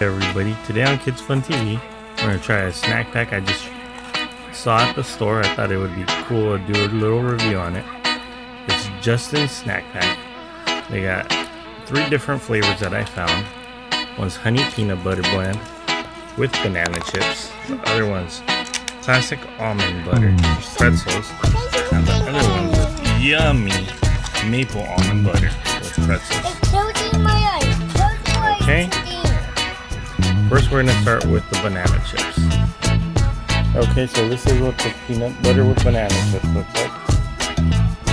everybody. Today on kids fun tv we're gonna try a snack pack. I just saw at the store. I thought it would be cool to do a little review on it. It's justin snack pack. They got three different flavors that i found. One's honey peanut butter blend with banana chips. The other one's classic almond butter mm. pretzels. And the other one with yummy maple almond butter with pretzels we're gonna start with the banana chips. Okay, so this is what the peanut butter with banana chips looks like.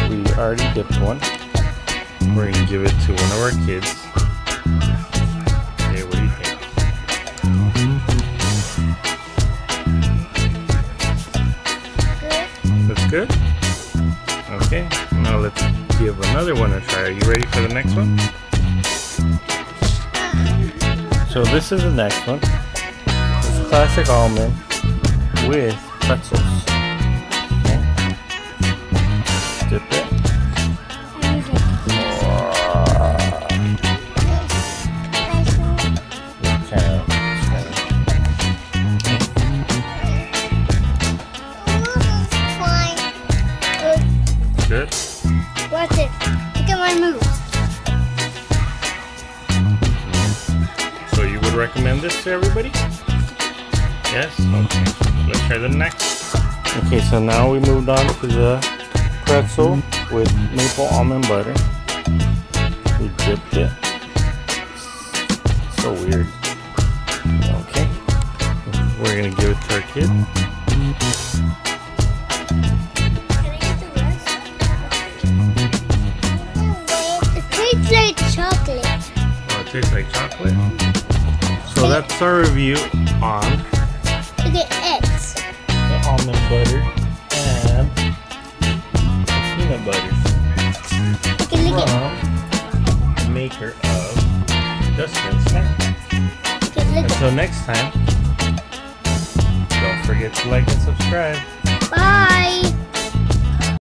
We already dipped one. We're gonna give it to one of our kids. Okay, what do you think? Good. That's good? Okay, now let's give another one a try. Are you ready for the next one? So this is the next one. It's classic almond with pretzels. Okay. Dip it. Good. Watch it. Look at my moves. So you would recommend this to everybody? Yes? Okay. Let's try the next. Okay, so now we moved on to the pretzel with maple almond butter. We dipped it. So weird. Okay. We're gonna give it to our kid. It tastes like chocolate. Oh, it tastes like chocolate. So that's our review on At X. the almond butter and peanut butter. Look at, look at, from the maker of Justin Snack. Until next time, don't forget to like and subscribe. Bye.